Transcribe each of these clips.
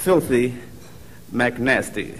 filthy McNasty.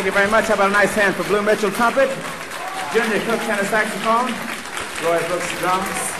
Thank you very much. About a nice hand for Blue Mitchell trumpet, Junior Cook tenor saxophone, Roy Brooks drums,